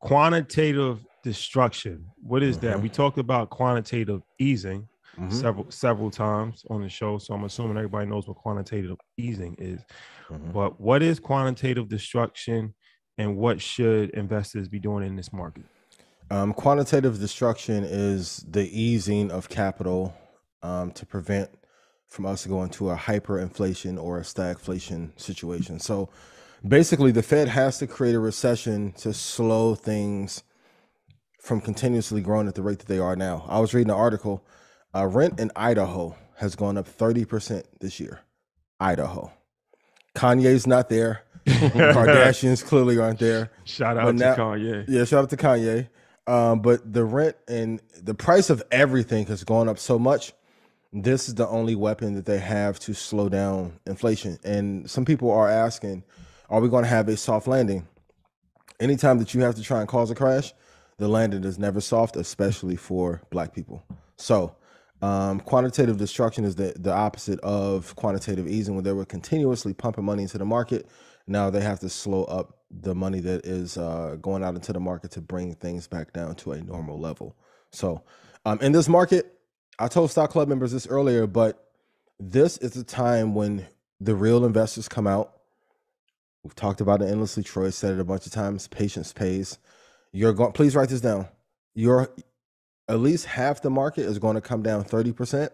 quantitative destruction. What is that? Mhm. We talked about quantitative easing Mhm. several several times on the show, so I'm assuming everybody knows what quantitative easing is. Mhm. But what is quantitative destruction, and what should investors be doing in this market? Um, quantitative destruction is the easing of capital um, to prevent from us going to a hyperinflation or a stagflation situation. So basically, the Fed has to create a recession to slow things from continuously growing at the rate that they are now. I was reading an article. Uh, rent in Idaho has gone up 30% this year. Idaho. Kanye's not there. Kardashians clearly aren't there. Shout out to Kanye. Yeah, shout out to Kanye. Um, but the rent and the price of everything has gone up so much. This is the only weapon that they have to slow down inflation. And some people are asking, are we going to have a soft landing? Anytime that you have to try and cause a crash, the landing is never soft, especially for black people. So, um, quantitative destruction is the, the opposite of quantitative easing, where they were continuously pumping money into the market. Now they have to slow up the money that is uh, going out into the market to bring things back down to a normal level. So, um, in this market, I told Stock Club members this earlier, but this is the time when the real investors come out. We've talked about it endlessly. Troy said it a bunch of times. Patience pays. You're going. Please write this down. Your at least half the market is going to come down thirty percent.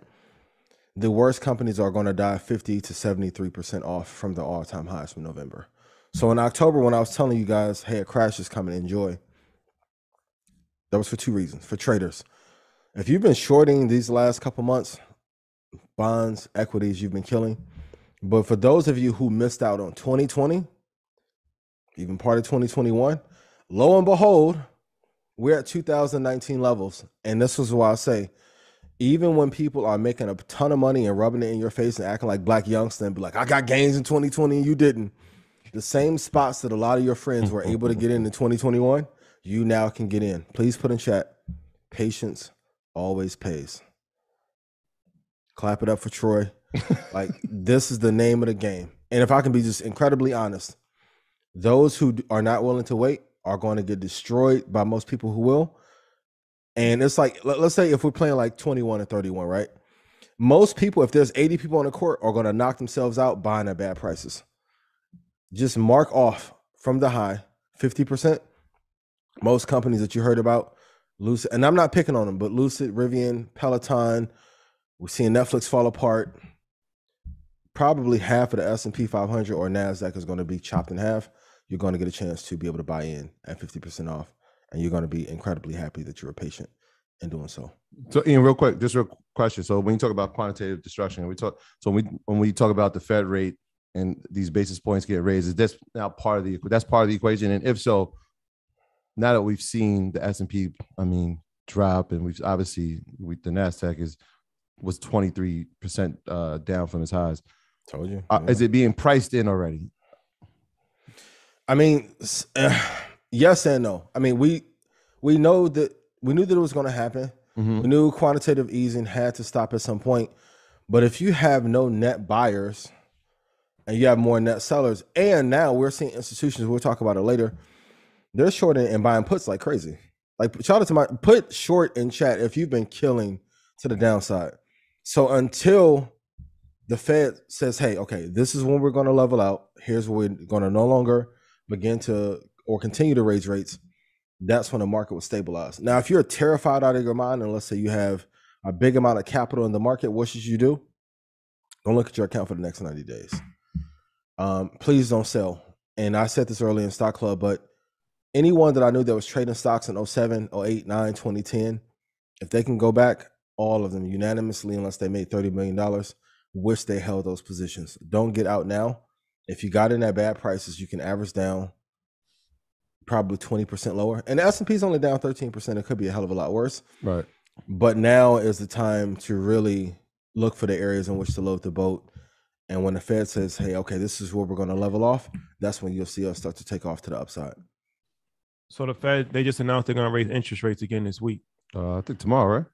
The worst companies are going to die fifty to seventy three percent off from the all time highs from November. So in October, when I was telling you guys, "Hey, a crash is coming, enjoy," that was for two reasons. For traders, if you've been shorting these last couple months, bonds, equities, you've been killing. But for those of you who missed out on 2020, even part of 2021, lo and behold, we're at 2019 levels. And this is why I say, even when people are making a ton of money and rubbing it in your face and acting like black youngster and be like, I got gains in 2020 and you didn't. The same spots that a lot of your friends were able to get in in 2021, you now can get in. Please put in chat. Patience always pays. Clap it up for Troy. like this is the name of the game. And if I can be just incredibly honest, those who are not willing to wait are going to get destroyed by most people who will. And it's like, let- let's say if we're playing like 21 and 31, right? Most people, if there's 80 people on the court, are going to knock themselves out buying at bad prices. Just mark off from the high 50%. Most companies that you heard about, Lucid, and I'm not picking on them, but Lucid, Rivian, Peloton, we're seeing Netflix fall apart. Probably half of the S&P 500 or Nasdaq is going to be chopped in half. You're going to get a chance to be able to buy in at 50% off, and you're going to be incredibly happy that you were patient in doing so. So, Ian, real quick, just real question. So, when you talk about quantitative destruction, we talk. So, when we when we talk about the Fed rate and these basis points get raised, is this now part of the that's part of the equation? And if so, now that we've seen the S and P, I mean, drop, and we've obviously we, the Nasdaq is was twenty three percent uh, down from its highs. Told you. Uh, Is it being priced in already? I mean, s- yes and no. I mean, we we know that we knew that it was going to happen. Mhm. We knew quantitative easing had to stop at some point. But if you have no net buyers and you have more net sellers, and now we're seeing institutions, we'll talk about it later, they're shorting and buying puts like crazy. Like shout out to my put short in chat if you've been killing to the downside. So until the Fed says, hey, okay, this is when we're going to level out. Here's where we're going to no longer begin to or continue to raise rates. That's when the market will stabilize. Now, if you're terrified out of your mind, and let's say you have a big amount of capital in the market, what should you do? Don't look at your account for the next 90 days. Um, please don't sell. And I said this earlier in Stock Club, but anyone that I knew that was trading stocks in 07, 08, 9, 2010, if they can go back, all of them unanimously, unless they made $30 million, wish they held those positions. Don't get out now. If you got in at bad prices, you can average down probably 20% lower. And the S&P is only down 13%. It could be a hell of a lot worse. Right. But now is the time to really look for the areas in which to load the boat. And when the Fed says, hey, okay, this is where we're going to level off, that's when you'll see us start to take off to the upside. So the Fed they just announced they're going to raise interest rates again this week. Uh, I think tomorrow, right?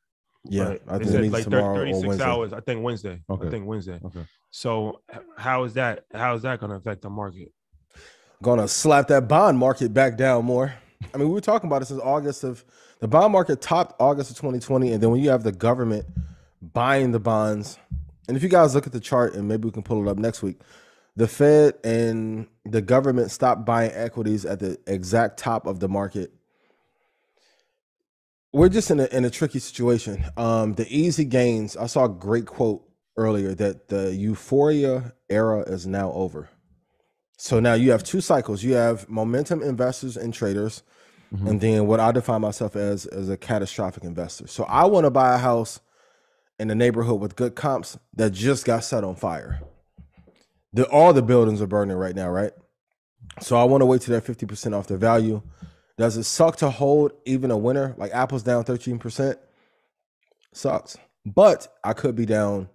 Yeah, Right. I think it said like tomorrow or 36 Wednesday. hours. I think Wednesday. Okay. I think Wednesday. Okay. So how is that? How is that going to affect the market? Gonna slap that bond market back down more. I mean, we were talking about this since August of the bond market topped August of 2020, and then when you have the government buying the bonds, and if you guys look at the chart, and maybe we can pull it up next week, the Fed and the government stopped buying equities at the exact top of the market. We're just in a in a tricky situation. Um, the easy gains. I saw a great quote earlier that the euphoria era is now over. So now you have two cycles. You have momentum investors and traders, mm-hmm. and then what I define myself as as a catastrophic investor. So I want to buy a house in a neighborhood with good comps that just got set on fire. The, all the buildings are burning right now, right? So I want to wait till they're 50% off their value. Does it suck to hold even a winner? Like Apple's down 13%? Sucks. But I could be down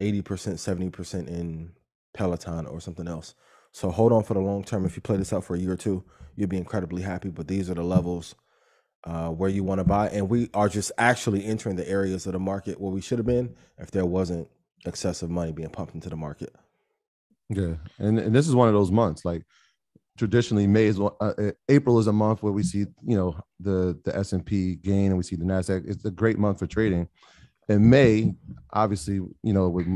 80%, 70% in Peloton or something else. So hold on for the long term. If you play this out for a year or two, you'll be incredibly happy. But these are the levels uh, where you want to buy. And we are just actually entering the areas of the market where we should have been if there wasn't excessive money being pumped into the market. Yeah. And, and this is one of those months like traditionally May is uh, uh April is a month where we see, you know, the, the S&P gain and we see the NASDAQ. It's a great month for trading. In May, obviously, you know, with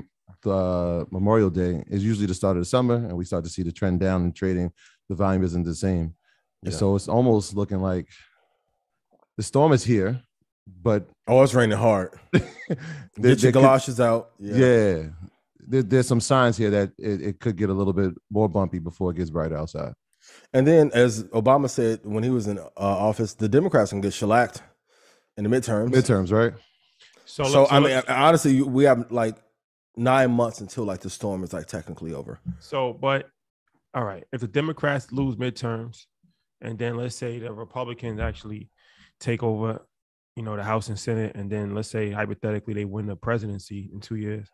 the Memorial Day is usually the start of the summer, and we start to see the trend down in trading. The volume isn't the same, yeah. so it's almost looking like the storm is here. But oh, it's raining hard. Get your galoshes out. Yeah, yeah. There, there's some signs here that it, it could get a little bit more bumpy before it gets brighter outside. And then, as Obama said when he was in uh, office, the Democrats can get shellacked in the midterms. Midterms, right? So, so, so I mean, honestly, we have like nine months until like the storm is like technically over. So, but all right, if the Democrats lose midterms, and then let's say the Republicans actually take over, you know, the House and Senate, and then let's say hypothetically they win the presidency in two years,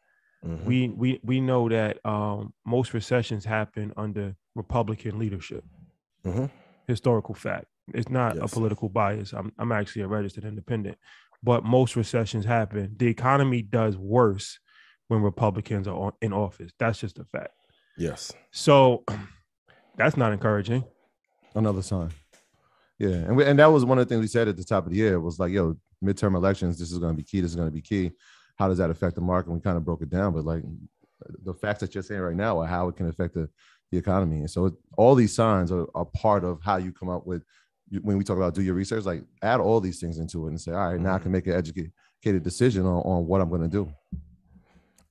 mm-hmm. we we we know that um, most recessions happen under Republican leadership. Mm-hmm. Historical fact. It's not yes. a political bias. I'm I'm actually a registered independent, but most recessions happen. The economy does worse when Republicans are in office. That's just a fact. Yes. So that's not encouraging. Another sign. Yeah, and we, and that was one of the things we said at the top of the year was like, yo, midterm elections, this is going to be key. This is going to be key. How does that affect the market? we kind of broke it down, but like the facts that you're saying right now are how it can affect the, the economy. And so it, all these signs are, are part of how you come up with when we talk about do your research, like add all these things into it and say, all right, now I mm-hmm. can make an educated decision on, on what I'm going to do.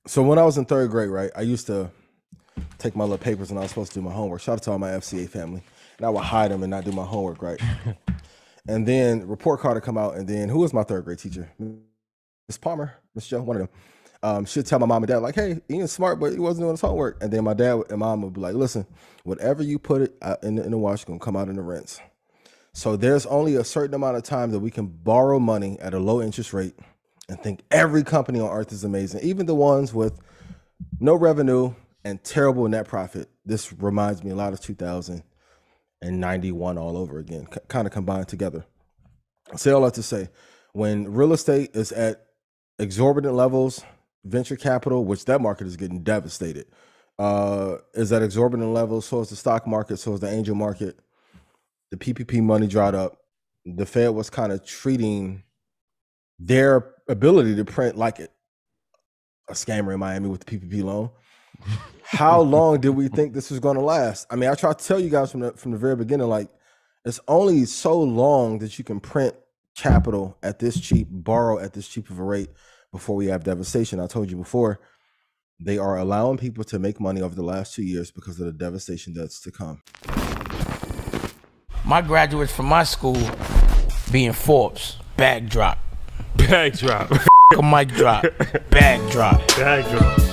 So when I was in third grade, right, I used to take my little papers and I was supposed to do my homework. Shout out to all my FCA family. And I would hide them and not do my homework, right? and then report card would come out, and then who was my third grade teacher? Miss Palmer, Miss Joe, one of them. Um, she'd tell my mom and dad, like, hey, Ian's smart, but he wasn't doing his homework. And then my dad and mom would be like, listen, whatever you put it in the, in the wash, to come out in the rinse. So there's only a certain amount of time that we can borrow money at a low interest rate – and think every company on earth is amazing, even the ones with no revenue and terrible net profit. This reminds me a lot of 2091 all over again, c- kind of combined together. I say all that to say, when real estate is at exorbitant levels, venture capital, which that market is getting devastated, uh, is at exorbitant levels. So is the stock market, so is the angel market. The PPP money dried up. The Fed was kind of treating their ability to print like a scammer in Miami with the PPP loan. How long did we think this was going to last? I mean, I try to tell you guys from the from the very beginning, like it's only so long that you can print capital at this cheap, borrow at this cheap of a rate before we have devastation. I told you before, they are allowing people to make money over the last two years because of the devastation that's to come. My graduates from my school being Forbes, backdrop. Bag drop. a mic drop. Bag drop. Bag drop.